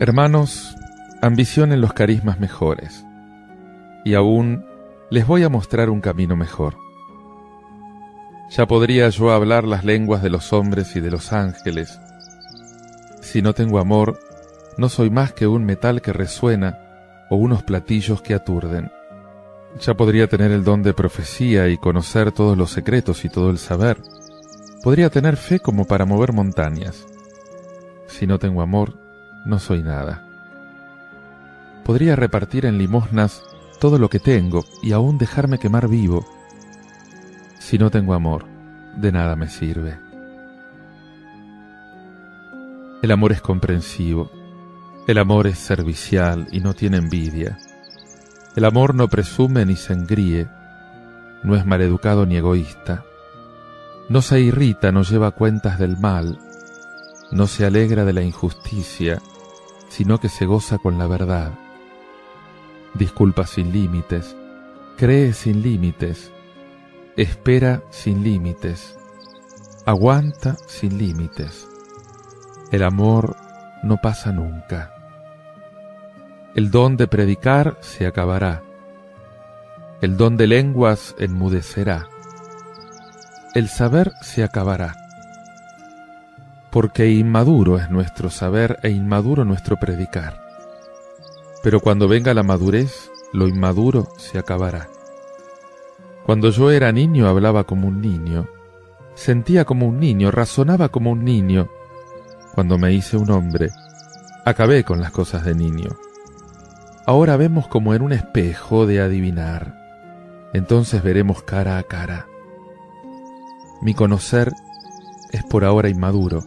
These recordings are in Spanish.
Hermanos, ambicionen los carismas mejores, y aún les voy a mostrar un camino mejor. Ya podría yo hablar las lenguas de los hombres y de los ángeles. Si no tengo amor, no soy más que un metal que resuena o unos platillos que aturden. Ya podría tener el don de profecía y conocer todos los secretos y todo el saber. Podría tener fe como para mover montañas. Si no tengo amor, no soy nada. Podría repartir en limosnas todo lo que tengo y aún dejarme quemar vivo. Si no tengo amor, de nada me sirve. El amor es comprensivo, el amor es servicial y no tiene envidia. El amor no presume ni se engríe, no es maleducado ni egoísta. No se irrita, no lleva cuentas del mal, no se alegra de la injusticia, sino que se goza con la verdad. Disculpa sin límites, cree sin límites, espera sin límites, aguanta sin límites. El amor no pasa nunca. El don de predicar se acabará. El don de lenguas enmudecerá. El saber se acabará. Porque inmaduro es nuestro saber e inmaduro nuestro predicar. Pero cuando venga la madurez, lo inmaduro se acabará. Cuando yo era niño hablaba como un niño, sentía como un niño, razonaba como un niño. Cuando me hice un hombre, acabé con las cosas de niño. Ahora vemos como en un espejo de adivinar. Entonces veremos cara a cara. Mi conocer es por ahora inmaduro.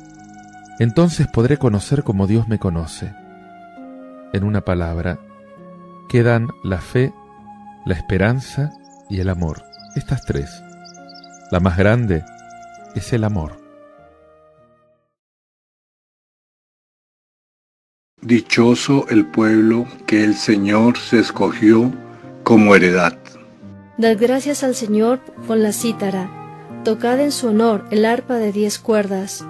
Entonces podré conocer como Dios me conoce. En una palabra, quedan la fe, la esperanza y el amor. Estas tres. La más grande es el amor. Dichoso el pueblo que el Señor se escogió como heredad. Dad gracias al Señor con la cítara, tocad en su honor el arpa de diez cuerdas,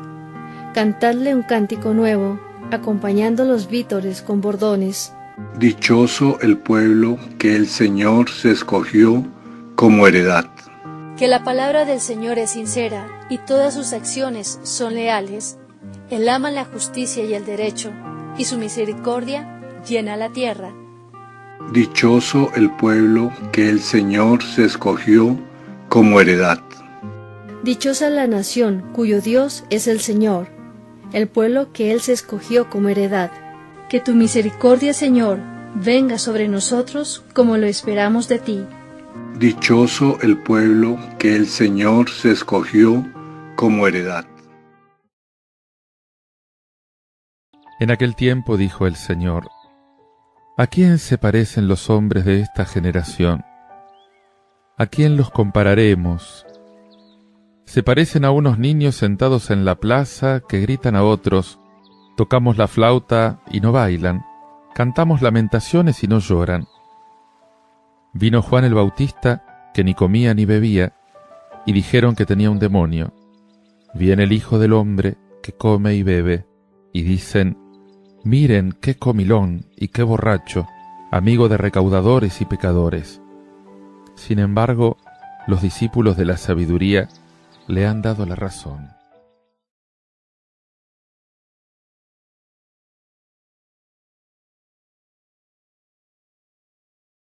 cantadle un cántico nuevo, acompañando los vítores con bordones. Dichoso el pueblo que el Señor se escogió como heredad. Que la palabra del Señor es sincera y todas sus acciones son leales. Él ama la justicia y el derecho y su misericordia llena la tierra. Dichoso el pueblo que el Señor se escogió como heredad. Dichosa la nación cuyo Dios es el Señor, el pueblo que Él se escogió como heredad. Que tu misericordia, Señor, venga sobre nosotros como lo esperamos de ti. Dichoso el pueblo que el Señor se escogió como heredad. En aquel tiempo dijo el Señor, ¿A quién se parecen los hombres de esta generación? ¿A quién los compararemos? Se parecen a unos niños sentados en la plaza que gritan a otros, tocamos la flauta y no bailan, cantamos lamentaciones y no lloran. Vino Juan el Bautista, que ni comía ni bebía, y dijeron que tenía un demonio. Viene el Hijo del Hombre, que come y bebe, y dicen, Miren qué comilón y qué borracho, amigo de recaudadores y pecadores. Sin embargo, los discípulos de la sabiduría le han dado la razón.